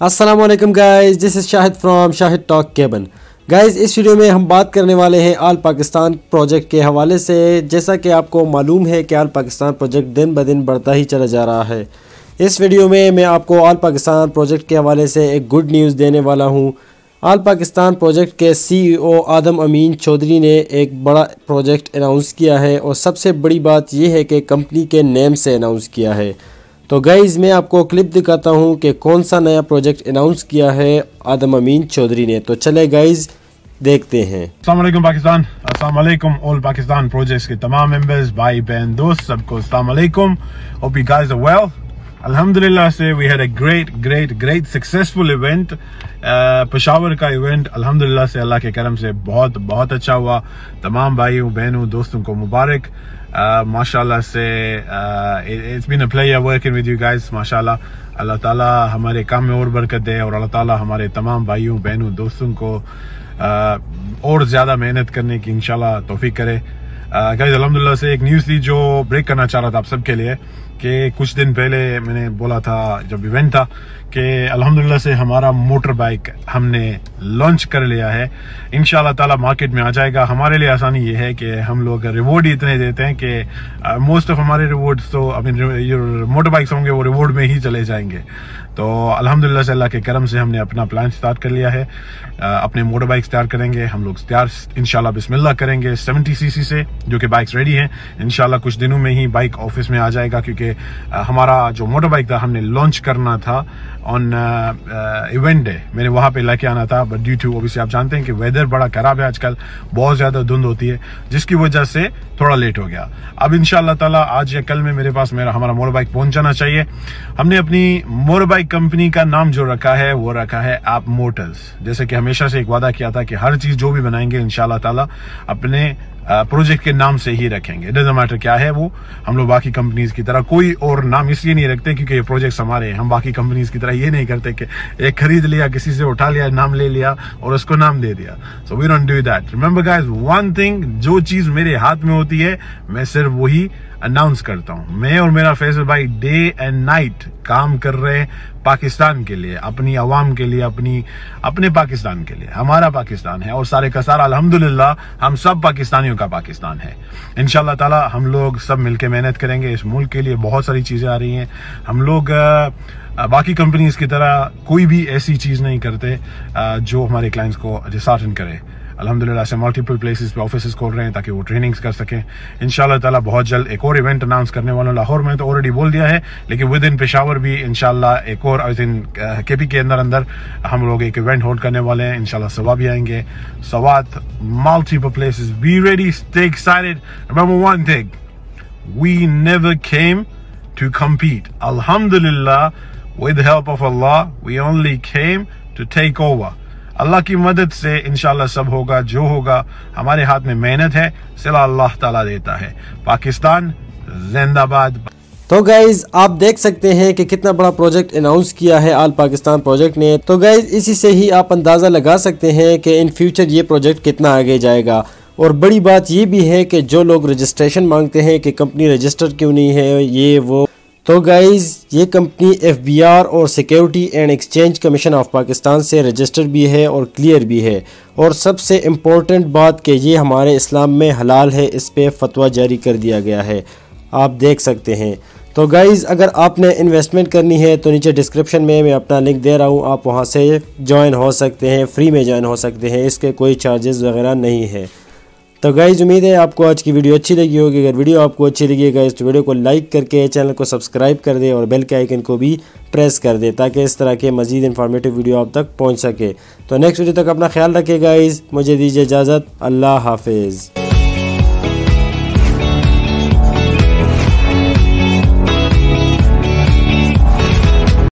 अस्सलाम guys this is Shahid from Shahid talk केबन guys इस video में हम बात करने वाले हैं आल पाकिस्तान प्रोजेक्ट के हवाले से। जैसा कि आपको मालूम है कि आल पाकिस्तान प्रोजेक्ट दिन ब दिन बढ़ता ही चला जा रहा है। इस वीडियो में मैं आपको आल पाकिस्तान प्रोजेक्ट के हवाले से एक गुड न्यूज़ देने वाला हूँ। आल पाकिस्तान प्रोजेक्ट के सीईओ आदम अमीन चौधरी ने एक बड़ा प्रोजेक्ट अनाउंस किया है और सबसे बड़ी बात यह है कि कंपनी के नेम से अनाउंस किया है। तो गाइज़ मैं आपको क्लिप दिखाता हूँ कि कौन सा नया प्रोजेक्ट अनाउंस किया है आदम अमीन चौधरी ने। तो चले गाइज़ देखते हैं। अस्सलाम पाकिस्तान। असलम ऑल पाकिस्तान प्रोजेक्ट्स के तमाम मेंबर्स भाई बहन दोस्त, सबको असलम ओपी आर वेल अल्हम्दुलिल्लाह से we had a great great great successful event Peshawar का इवेंट अल्हम्दुलिल्लाह से अल्लाह के करम से बहुत बहुत अच्छा हुआ तमाम भाइयों बहनों दोस्तों को मुबारक माशाल्लाह से it's been a player working with you guys माशाल्लाह अल्लाह ताला हमारे काम में और बरकत दे और अल्लाह ताला हमारे तमाम भाइयों बहनों दोस्तों को uh, और ज़्यादा मेहनत करने की इंशाल्लाह तोफीक करे गाइस अल्हम्दुलिल्लाह से एक न्यूज़ थी जो ब्रेक करना चाह रहा था आप सबके लिए कि कुछ दिन पहले मैंने बोला था, जब इवेंट था, कि अल्हम्दुलिल्लाह से हमारा मोटर बाइक हमने लॉन्च कर लिया है। इन ताला मार्केट में आ जाएगा। हमारे लिए आसानी ये है कि हम लोग रिवॉर्ड ही इतने देते हैं कि मोस्ट ऑफ़ हमारे रिवॉर्ड्स तो अपने मोटर बाइक्स होंगे, वो रिवॉर्ड में ही चले जाएँगे। तो अल्हम्दुलिल्लाह से अल्लाह के करम से हमने अपना प्लान स्टार्ट कर लिया है। अपने मोटर बाइक तैयार करेंगे, हम लोग तैयार इनशाला बिस्मिल्लाह करेंगे। 70 सीसी से जो कि बाइक्स रेडी हैं। इनशाला कुछ दिनों में ही बाइक ऑफ़िस में आ जाएगा क्योंकि हमारा जो मोटर बाइक था, हमने लॉन्च करना था ऑन इवेंट डे मैंने वहाँ पे लेके आना था बट ड्यू टू ओबियसली आप जानते हैं कि वेदर बड़ा खराब है आजकल, बहुत ज़्यादा धुंध होती है, जिसकी वजह से थोड़ा लेट हो गया। अब इनशाला ताला आज या कल में मेरे पास मेरा, हमारा मोटर बाइक पहुँच जाना चाहिए। हमने अपनी मोटर बाइक कंपनी का नाम जो रखा है, वो रखा है आप मोटर्स जैसे कि हमेशा से एक वादा किया था कि हर चीज़ जो भी बनाएँगे इनशाला ताला अपने प्रोजेक्ट के नाम से ही रखेंगे। डजेंट मैटर क्या है वो, हम लोग बाकी कंपनीज़ की तरह कोई और नाम इसलिए नहीं रखते क्योंकि ये प्रोजेक्ट्स हमारे हैं। हम बाकी कंपनीज़ की तरह ये नहीं करते कि एक खरीद लिया, किसी से उठा लिया, नाम ले लिया और उसको नाम दे दिया। So we don't do that remember guys one thing जो चीज़ मेरे हाथ में होती है, मैं सिर्फ़ वही अनाउंस करता हूँ। मैं और मेरा फैसल भाई डे एंड नाइट काम कर रहे हैं। पाकिस्तान के लिए, अपनी आवाम के लिए, अपनी, अपने पाकिस्तान के लिए। हमारा पाकिस्तान है और सारे का सारा अलहमदुल्ला हम सब पाकिस्तानियों का पाकिस्तान है। इनशाला ताला, हम लोग सब मिलकर मेहनत करेंगे। इस मुल्क के लिए बहुत सारी चीज़ें आ रही हैं। हम लोग बाकी कंपनीज़ की तरह कोई भी ऐसी चीज़ नहीं करते जो हमारे क्लाइंट्स को डिसार्टन करे। अलहमदिल्ला से मल्टीपल प्लेसेस पे ऑफ़िस खोल रहे हैं ताकि वो ट्रेनिंग्स कर सकें। इन ताला बहुत जल्द एक और इवेंट अनाउंस करने वाला लाहौर में तो ऑलरेडी बोल दिया है लेकिन विद इन पेशावर भी इनशाला एक और आई थिंक के पी के अंदर अंदर हम लोग एक इवेंट होल्ड करने वाले हैं। इनशाला सवा भी आएँगे। Swat multiple places be ready stay excited we never came to compete. Alhamdulillah, with the help of Allah, we only came to take over. अल्लाह की मदद से इनशाला सब होगा, जो होगा, हमारे हाथ में मेहनत है, सिला अल्लाह ताला देता है। पाकिस्तान जिंदाबाद। तो गाइज़ आप देख सकते हैं कि कितना बड़ा प्रोजेक्ट अनाउंस किया है आल पाकिस्तान प्रोजेक्ट ने। तो गाइज़ इसी से ही आप अंदाज़ा लगा सकते हैं कि इन फ्यूचर ये प्रोजेक्ट कितना आगे जाएगा। और बड़ी बात ये भी है कि जो लोग रजिस्ट्रेशन मांगते हैं, कि कंपनी रजिस्टर क्यों नहीं है, ये, वो तो गाइज़ ये कंपनी एफबीआर और security and exchange commission of Pakistan से रजिस्टर्ड भी है और क्लियर भी है। और सबसे इम्पोर्टेंट बात कि ये हमारे इस्लाम में हलाल है, इस पर फतवा जारी कर दिया गया है। आप देख सकते हैं। तो गाइज़ अगर आपने इन्वेस्टमेंट करनी है तो नीचे डिस्क्रिप्शन में मैं अपना लिंक दे रहा हूँ। आप वहाँ से ज्वाइन हो सकते हैं फ्री में ज्वाइन हो सकते हैं। इसके कोई चार्जेस वगैरह नहीं है। तो गाइज़ उम्मीद है आपको आज की वीडियो अच्छी लगी होगी। अगर वीडियो आपको अच्छी लगी गाइज़ तो वीडियो को लाइक करके चैनल को सब्सक्राइब कर दे और बेल के आइकन को भी प्रेस कर दे ताकि इस तरह के मजीद इन्फॉर्मेटिव वीडियो आप तक पहुँच सके। तो नेक्स्ट वीडियो तक अपना ख्याल रखे गाइज़ मुझे दीजिए इजाज़त। अल्लाह हाफिज़।